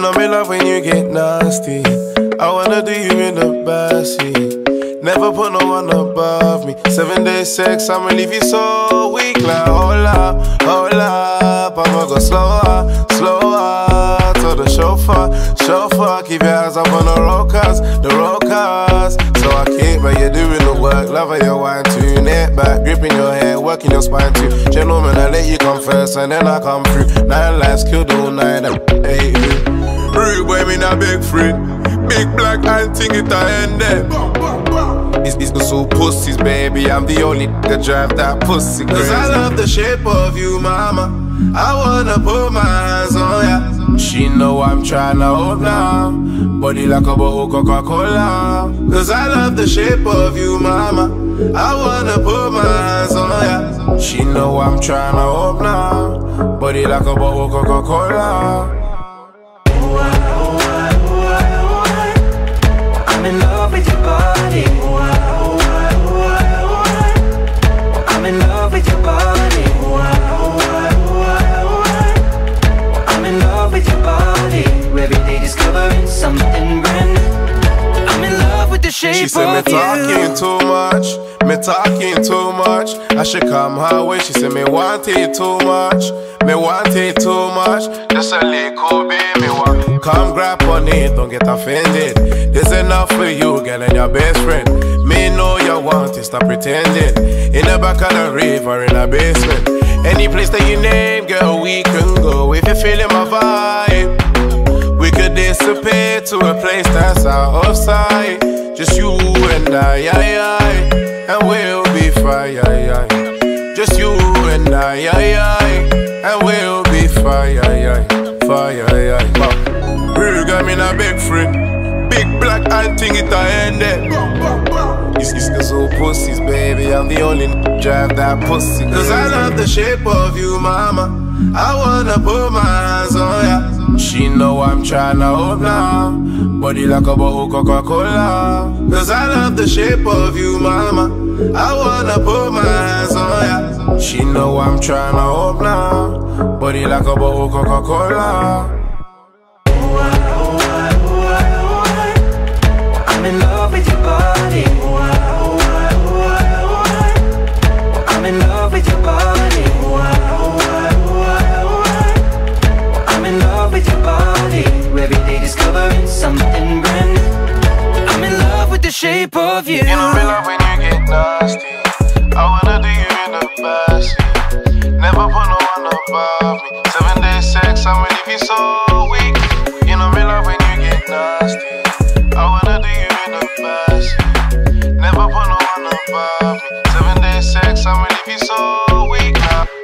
know me love when you get nasty. I wanna do you in the backseat. Never put no one above me. Seven days sex, I'ma leave you so weak. Like, hold up, hold up. I'ma go slower, slower. To the chauffeur, chauffeur. Keep your eyes up on the road cars, the road cars. So I keep, but you're doing the work. Love how you wine to neck back, gripping your hair, working your spine too. Gentlemen, I let you come first and then I come through. Nine lives killed all night. Hey, Rude boy, me not big freak. Big black and thing it I end there. It's, it's so pussies, baby. I'm the only that drive that pussy crazy. Cause I love the shape of you, mama. I wanna put my hands on ya. She know I'm tryna hold now. Body like a bottle Coca-Cola. Cause I love the shape of you, mama. I wanna put my hands on ya. She know I'm tryna hold now. Body like a bottle Coca-Cola. I'm shape She said me talking too much, me talking too much. I should come her way. She said me want it too much, me want it too much. Just a little bit, me want. Come grab on it, don't get offended. This enough for you, girl, and your best friend. Me know you want it, stop pretending. In the back of the river, in the basement. Any place that you name, girl, we can go. If you're feeling my vibe. We could dissipate to a place that's out of sight. Just you and I, I, I and we'll be fine. I, I. Just you and I, I, I and we'll be fine. I, I. Fire, I, I. Wow. Real got me in a big friend. Big black and thing it I end it. It's, it's so pussies, baby. I'm the only drive that pussy. Cause I love the shape of you, mama. I wanna put my hands on ya. She know I'm tryna hold now. Body like a bottle Coca-Cola. Cause I love the shape of you, mama. I wanna put my hands on ya. She know I'm tryna hold now. Body like a bottle Coca-Cola. with your body. Every day discovering something brand new. I'm in love with the shape of you. You know in love when you get nasty I wanna do you in the past Never put no one above me. Seven days sex, I'ma leave you so weak. You know I'm in love when you get nasty I wanna do you in the past Never put no one above me. Seven days sex, I'ma leave you so weak. now